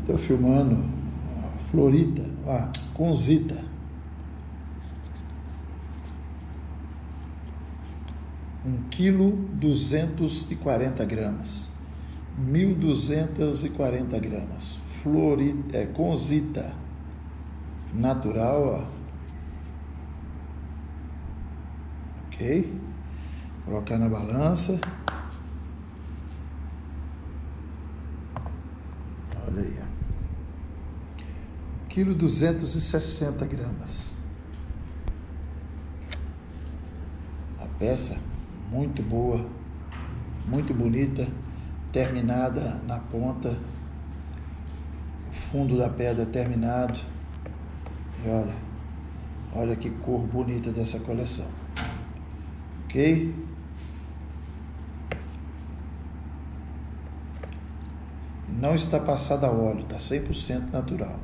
Estou filmando Florita, ah, Conzita. Um quilo duzentos e quarenta gramas, mil duzentas e quarenta gramas. Florita, é, Conzita, natural, ó. ok? Colocar na balança. Olha aí. 1 quilo 260 gramas. A peça muito boa, muito bonita, terminada na ponta, o fundo da pedra terminado. E olha, olha que cor bonita dessa coleção. Ok? Não está passada a óleo, está 100% natural.